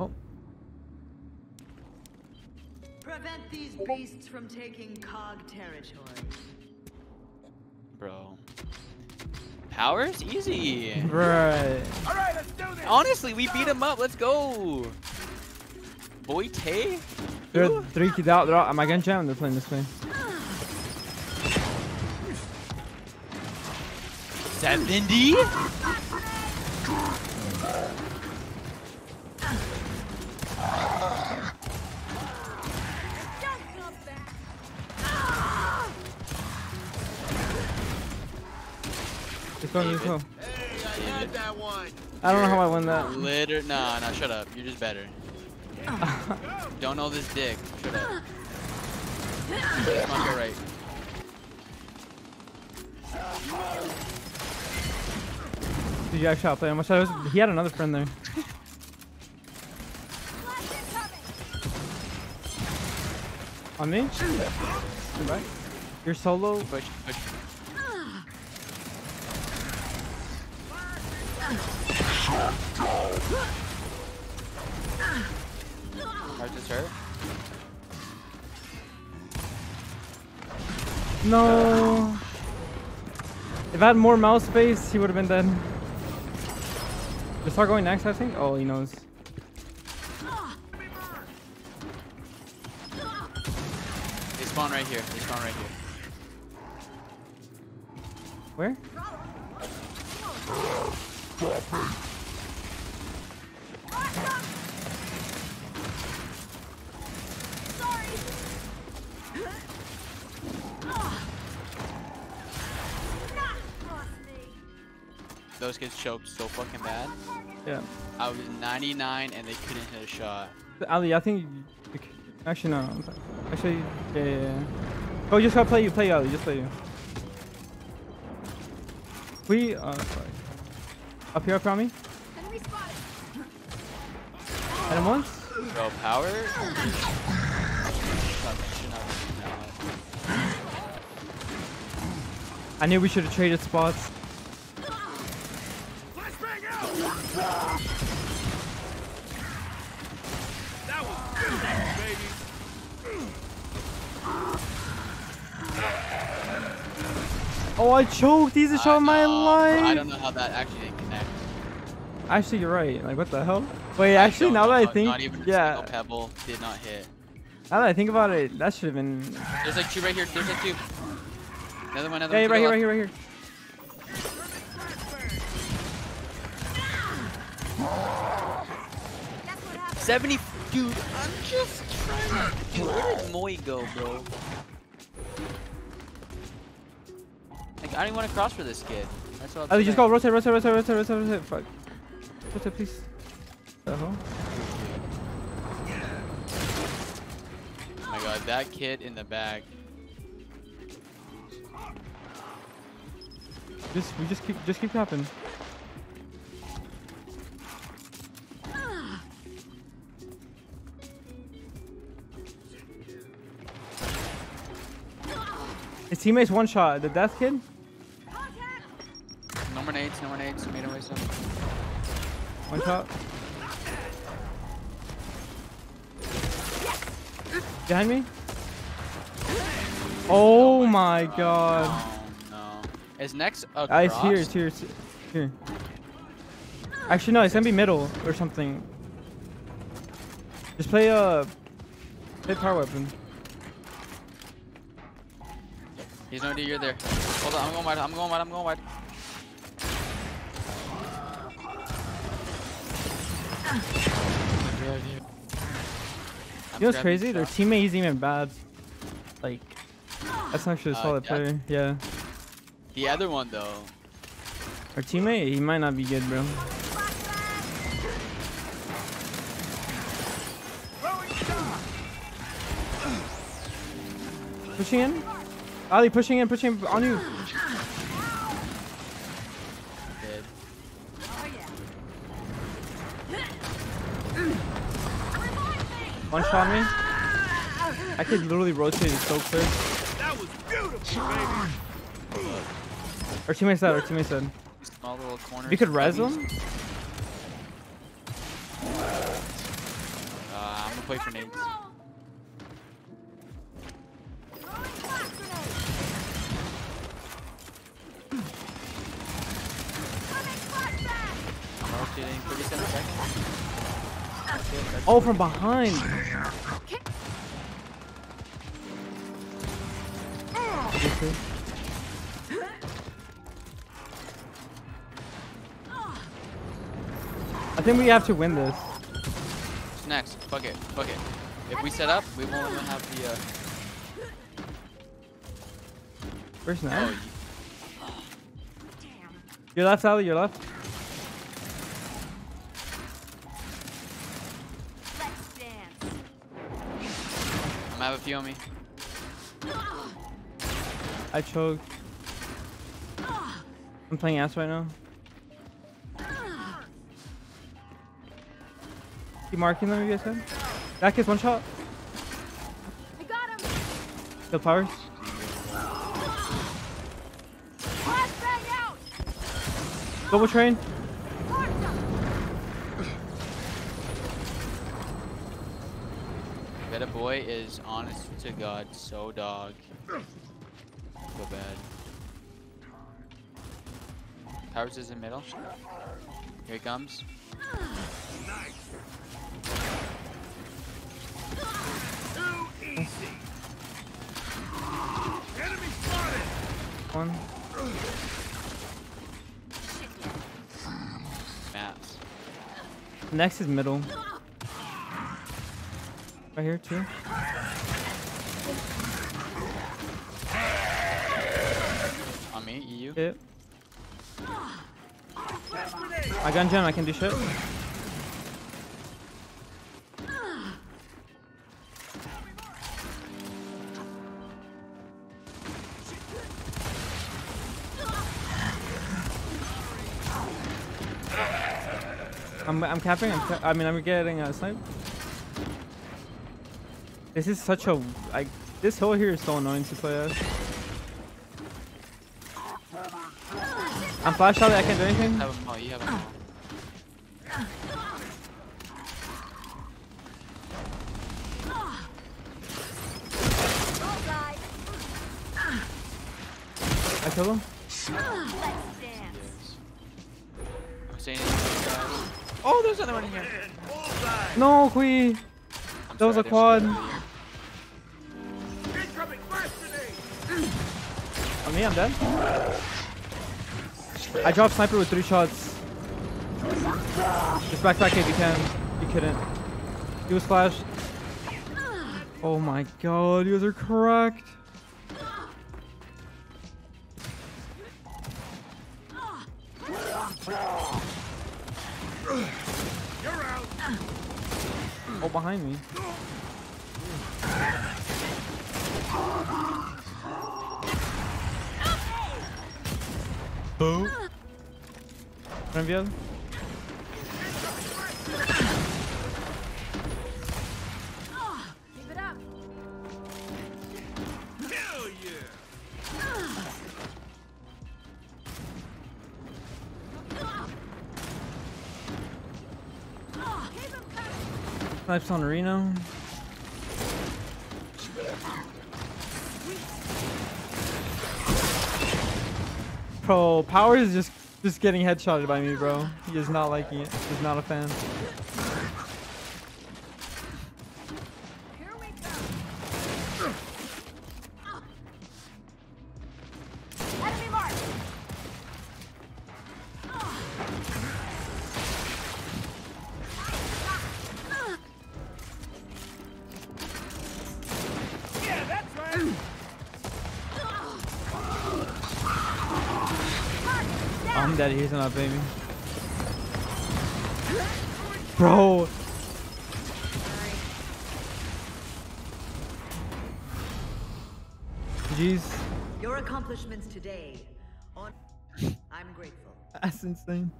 Oh. Prevent these beasts from taking cog territory. Bro. Powerz? Easy. Right. All right, let's do this. Honestly, we beat him up. Let's go. Boy Tay? There are three kids out. They're all, am I getting jammed? They're playing this way. Seventy? Let's go, let's go. Hey, I had that one. I don't know how I won that. Liter nah, nah, shut up. You're just better. Don't know this dick. Shut up. Come on, go right. Did you actually outplay him? I thought it was, he had another friend there. On me? Goodbye. You're solo? Push, push. Hard to hurt. No. If I had more mouse space, he would have been dead. Just start going next, I think. Oh, he knows. They spawn right here. They spawn right here. Where? Those kids choked so fucking bad. Yeah. I was 99 and they couldn't hit a shot. Ali, I think. you- you Actually, no. no. Actually, yeah, yeah, yeah. Oh, just gotta play you, play you, Ali. Just play you. We. Uh, sorry. Up here, up on me. Hit him once. Bro, power? I knew we should have traded spots. Flashbang out. That was beautiful, baby. Oh, I choked. He's a shot of my I know, I don't know how that actually didn't connect. Actually, you're right. Like, what the hell? Wait, actually, now that I think, not even a yeah. single pebble did not hit. Now that I think about it, that should have been. There's like two right here. There's like two. Another one. Another Hey, one. right to here, right here, right here. Seventy, dude. I'm just trying to. Dude, where did Moy go, bro? Like, I don't even want to cross for this kid. That's what I'm oh, Ali, just go. Rotate, rotate, rotate, rotate, rotate, rotate. Fuck. Rotate, please. The hell? Oh my god, that kid in the back. Just, we just keep, just keep tapping. His teammates one shot. The death kid. No more nades, no more nades. Made away some. One shot. Behind me. Oh my god. Is next across? Ah, it's here, it's here, it's here. Actually, no, it's gonna be middle or something. Just play uh, play power weapon. He's no D, you're there. Hold on, I'm going wide, I'm going wide, I'm going wide. You know what's crazy? Their teammate isn't even bad. Like, that's actually a Uh, solid Death? player. Yeah. The other one though. Our teammate, he might not be good, bro. Pushing in. Ali, pushing in, pushing on you. Dead. One shot me. I could literally rotate it so quick. That was beautiful, baby. Our teammate said, our teammate said. Small little corner. We could res them? Uh, wait for nades. I'm rotating 37 seconds. That's it, that's Oh, from behind. I think we have to win this. What's next? Fuck it. Fuck it. If we set up, we won't even have the. Uh... Where's Oh, you- Your left, Ali. Your left. I'm have a few on me. I choked. I'm playing ass right now. Keep marking them, you guys said? That kid's one shot. I got him. Kill Powerz. Flashbang out. Double train. Marked him. Beta boy is honest to God so dog. So bad. Powerz is in middle. Here he comes. Too easy. Enemy spotted. One. Maps. Next is middle. Right here, too. On me, EU. Hit. I gun gem, I can do shit. I'm, I'm capping. I'm ca I mean, I'm getting a snipe. This is such a like. This hill here is so annoying to play as. I'm flash out. I can't do anything. Have them all. You have them all. Bullseye. I killed him. Let's dance. Yes. I'm saying anything, guys. Oh, there's another one in here. No, Quee. That was a quad. there's another here. Incoming flash grenade. On me, I'm dead. I dropped sniper with three shots. Just backpack if you can. You couldn't. He was flashed. Oh my god, you guys are correct. You're out. Oh, behind me. Boom. Front Snipes on Reno. Bro, Power is just just getting headshotted by me, bro. He is not liking it. He's not a fan. Dead. He's not baby. Bro. Jeez, Your accomplishments today on I'm grateful. that's insane.